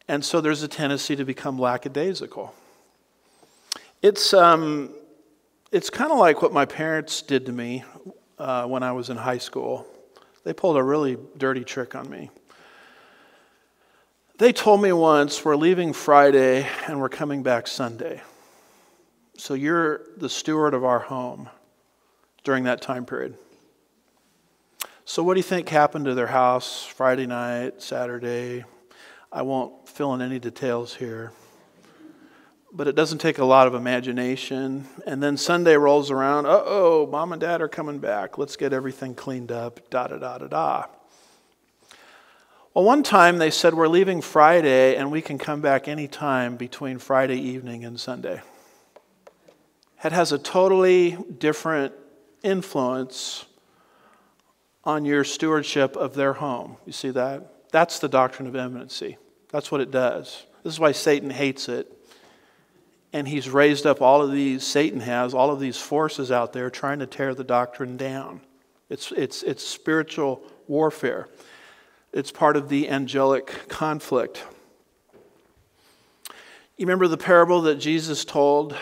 And so there's a tendency to become lackadaisical. It's, um, it's kind of like what my parents did to me uh, when I was in high school. They pulled a really dirty trick on me. They told me once, we're leaving Friday and we're coming back Sunday. So you're the steward of our home during that time period. So, what do you think happened to their house Friday night, Saturday? I won't fill in any details here but it doesn't take a lot of imagination. And then Sunday rolls around, uh oh, mom and dad are coming back. Let's get everything cleaned up, da da da da da. Well, one time they said, We're leaving Friday and we can come back anytime between Friday evening and Sunday. It has a totally different influence on your stewardship of their home. You see that? That's the doctrine of imminency. That's what it does. This is why Satan hates it and he's raised up all of these, Satan has all of these forces out there trying to tear the doctrine down. It's, it's, it's spiritual warfare, it's part of the angelic conflict. You remember the parable that Jesus told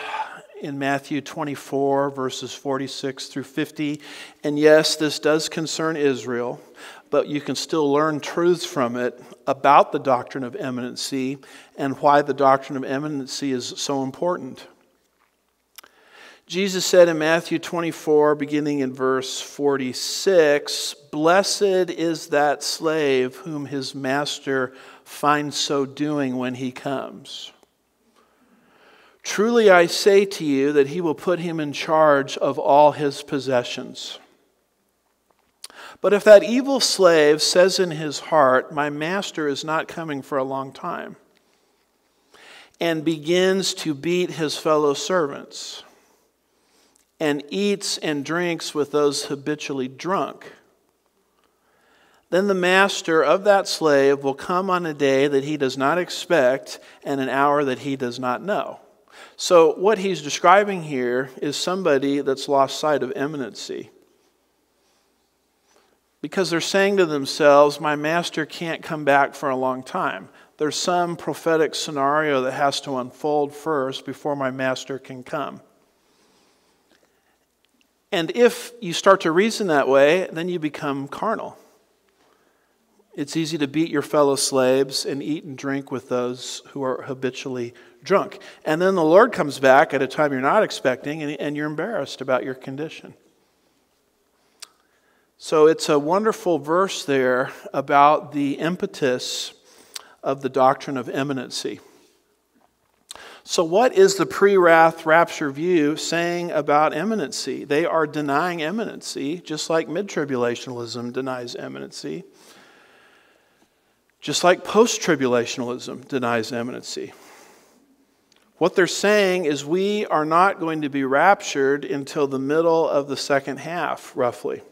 in Matthew 24, verses 46 through 50? And yes, this does concern Israel, but you can still learn truths from it about the doctrine of imminency and why the doctrine of imminency is so important. Jesus said in Matthew 24, beginning in verse 46, Blessed is that slave whom his master finds so doing when he comes. Truly I say to you that he will put him in charge of all his possessions. But if that evil slave says in his heart, My master is not coming for a long time, and begins to beat his fellow servants, and eats and drinks with those habitually drunk, then the master of that slave will come on a day that he does not expect and an hour that he does not know. So, what he's describing here is somebody that's lost sight of imminency because they're saying to themselves, My master can't come back for a long time. There's some prophetic scenario that has to unfold first before my master can come. And if you start to reason that way, then you become carnal. It's easy to beat your fellow slaves and eat and drink with those who are habitually drunk. And then the Lord comes back at a time you're not expecting, and, you're embarrassed about your condition. So it's a wonderful verse there about the impetus of the doctrine of imminency. So, what is the pre wrath rapture view saying about imminency? They are denying imminency, just like mid tribulationalism denies imminency, just like post tribulationalism denies imminency. What they're saying is we are not going to be raptured until the middle of the second half, roughly.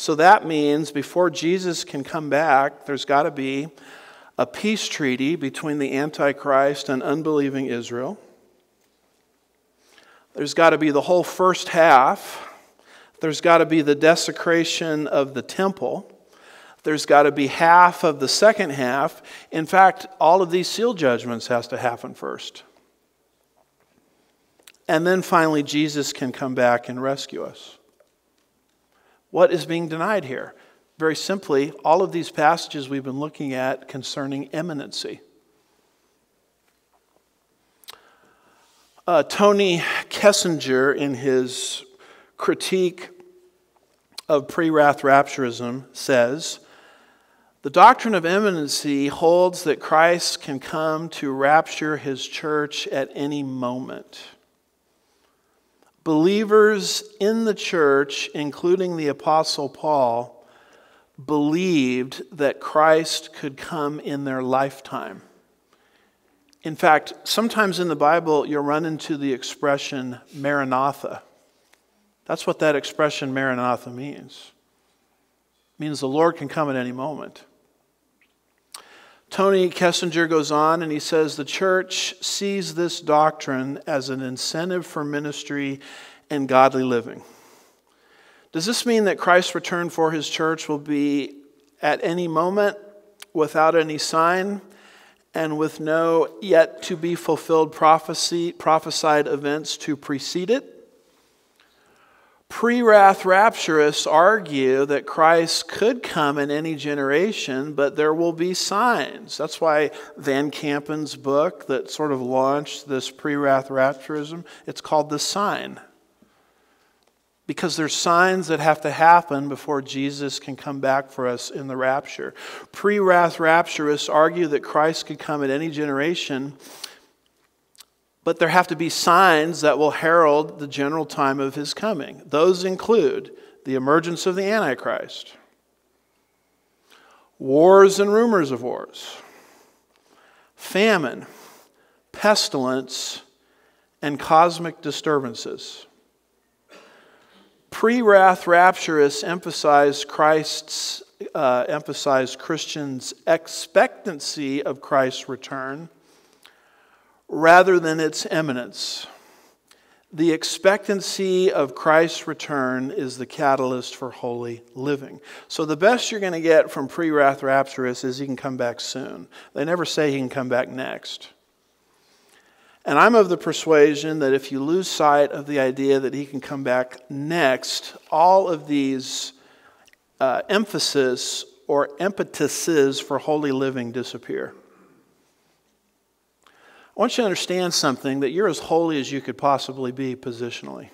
So that means before Jesus can come back, there's got to be a peace treaty between the Antichrist and unbelieving Israel. There's got to be the whole first half. There's got to be the desecration of the temple. There's got to be half of the second half. In fact, all of these seal judgments has to happen first. And then finally Jesus can come back and rescue us. What is being denied here? Very simply, all of these passages we've been looking at concerning imminency. Uh, Tony Kessinger, in his critique of pre wrath rapturism, says The doctrine of imminency holds that Christ can come to rapture his church at any moment believers in the church, including the Apostle Paul, believed that Christ could come in their lifetime. In fact, sometimes in the Bible, you'll run into the expression Maranatha. That's what that expression Maranatha means. It means the Lord can come at any moment. Tony Kessinger goes on and he says the church sees this doctrine as an incentive for ministry and godly living. Does this mean that Christ's return for his church will be at any moment without any sign and with no yet to be fulfilled prophecy, prophesied events to precede it? Pre wrath rapturists argue that Christ could come in any generation, but there will be signs. That's why Van Kampen's book that sort of launched this pre wrath rapturism, it's called The Sign. Because there's signs that have to happen before Jesus can come back for us in the rapture. Pre wrath rapturists argue that Christ could come at any generation, but there have to be signs that will herald the general time of his coming. Those include the emergence of the Antichrist, wars and rumors of wars, famine, pestilence, and cosmic disturbances. Pre wrath rapturists emphasize Christ's, uh, emphasize Christians' expectancy of Christ's return rather than its imminence. The expectancy of Christ's return is the catalyst for holy living. So, the best you're going to get from pre wrath is he can come back soon. They never say he can come back next. And I'm of the persuasion that if you lose sight of the idea that he can come back next, all of these uh, emphasis or impetuses for holy living disappear. I want you to understand something that you're as holy as you could possibly be positionally.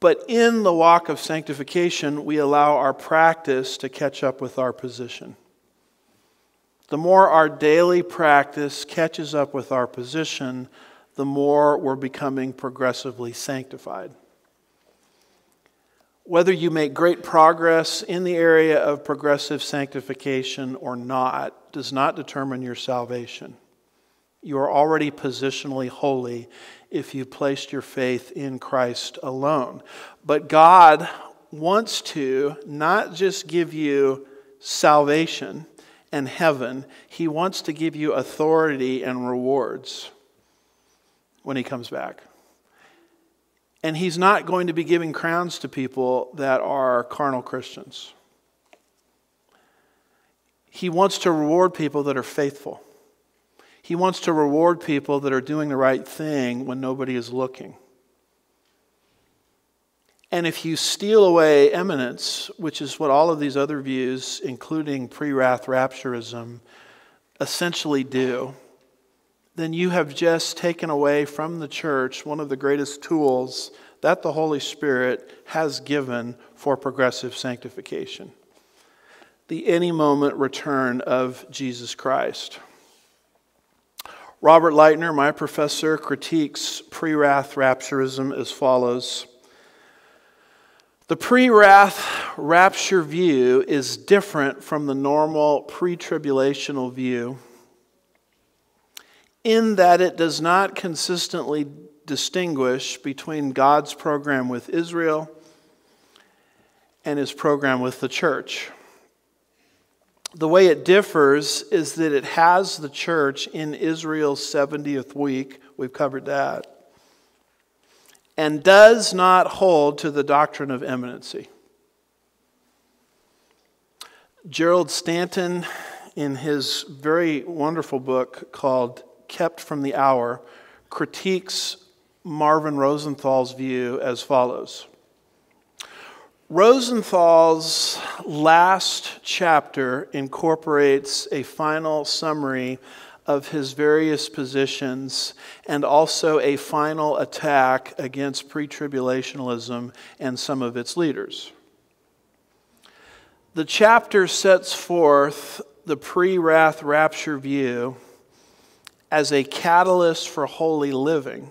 But in the walk of sanctification, we allow our practice to catch up with our position. The more our daily practice catches up with our position, the more we're becoming progressively sanctified. Whether you make great progress in the area of progressive sanctification or not does not determine your salvation. You are already positionally holy if you placed your faith in Christ alone. But God wants to not just give you salvation and heaven, He wants to give you authority and rewards when He comes back. And he's not going to be giving crowns to people that are carnal Christians. He wants to reward people that are faithful. He wants to reward people that are doing the right thing when nobody is looking. And if you steal away imminence, which is what all of these other views, including pre wrath rapturism, essentially do, then you have just taken away from the church one of the greatest tools that the Holy Spirit has given for progressive sanctification the any moment return of Jesus Christ. Robert Lightner, my professor, critiques pre wrath rapturism as follows The pre wrath rapture view is different from the normal pre tribulational view in that it does not consistently distinguish between God's program with Israel and his program with the church. The way it differs is that it has the church in Israel's 70th week, we've covered that, and does not hold to the doctrine of imminency. Gerald Stanton, in his very wonderful book called kept from the hour critiques Marvin Rosenthal's view as follows. Rosenthal's last chapter incorporates a final summary of his various positions and also a final attack against pre tribulationalism and some of its leaders. The chapter sets forth the pre wrath rapture view as a catalyst for holy living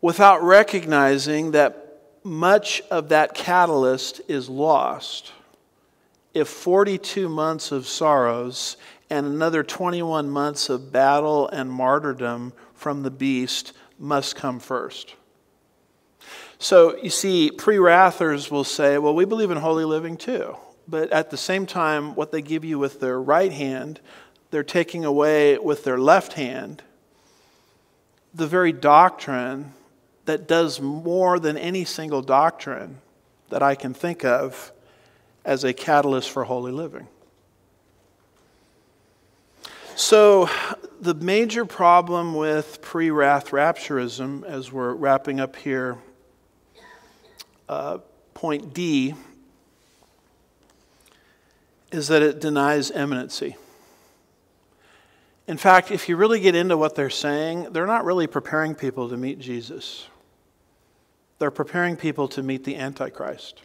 without recognizing that much of that catalyst is lost if 42 months of sorrows and another 21 months of battle and martyrdom from the beast must come first. So you see, pre wrathers will say, well, we believe in holy living too. But at the same time, what they give you with their right hand they're taking away with their left hand the very doctrine that does more than any single doctrine that I can think of as a catalyst for holy living. So, the major problem with pre wrath rapturism, as we're wrapping up here, uh, point D, is that it denies imminency. In fact, if you really get into what they're saying, they're not really preparing people to meet Jesus. They're preparing people to meet the Antichrist.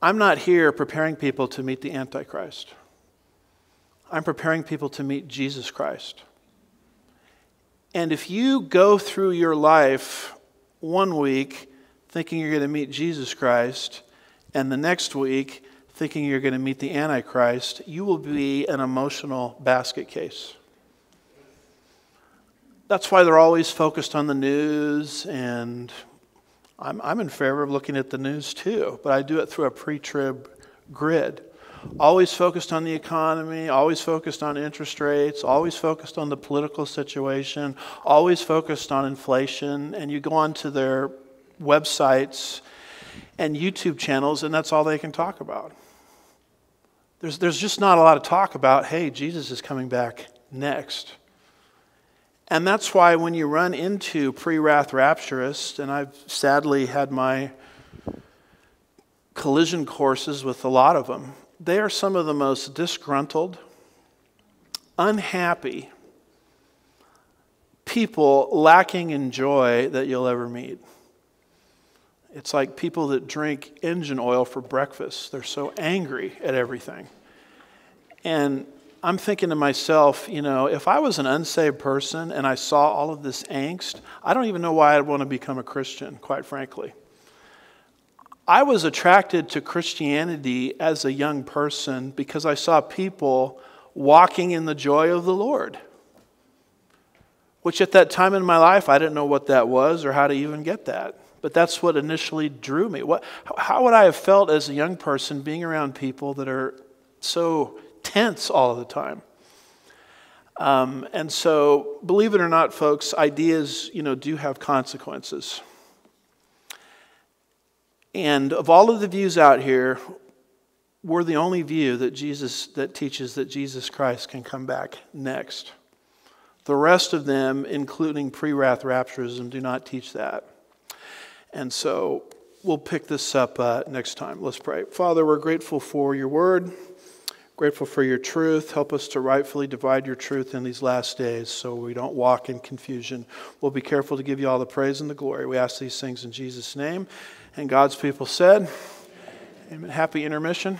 I'm not here preparing people to meet the Antichrist. I'm preparing people to meet Jesus Christ. And if you go through your life one week thinking you're going to meet Jesus Christ, and the next week thinking you're going to meet the Antichrist, you will be an emotional basket case. That's why they're always focused on the news, and I'm, I'm in favor of looking at the news too, but I do it through a pre trib grid. Always focused on the economy, always focused on interest rates, always focused on the political situation, always focused on inflation, and you go onto their websites and YouTube channels, and that's all they can talk about. There's, there's just not a lot of talk about, hey, Jesus is coming back next. And that's why when you run into pre wrath rapturists, and I've sadly had my collision courses with a lot of them, they are some of the most disgruntled, unhappy people lacking in joy that you'll ever meet. It's like people that drink engine oil for breakfast. They're so angry at everything. And I'm thinking to myself, you know, if I was an unsaved person and I saw all of this angst, I don't even know why I'd want to become a Christian, quite frankly. I was attracted to Christianity as a young person because I saw people walking in the joy of the Lord. Which at that time in my life, I didn't know what that was or how to even get that. But that's what initially drew me. What, how would I have felt as a young person being around people that are so tense all the time? Um, and so, believe it or not, folks, ideas, you know, do have consequences. And of all of the views out here, we're the only view that Jesus that teaches that Jesus Christ can come back next. The rest of them, including pre-wrath rapturism, do not teach that. And so we'll pick this up uh, next time. Let's pray. Father, we're grateful for your word. Grateful for your truth. Help us to rightfully divide your truth in these last days so we don't walk in confusion. We'll be careful to give you all the praise and the glory. We ask these things in Jesus' name. And God's people said, Amen. Happy intermission.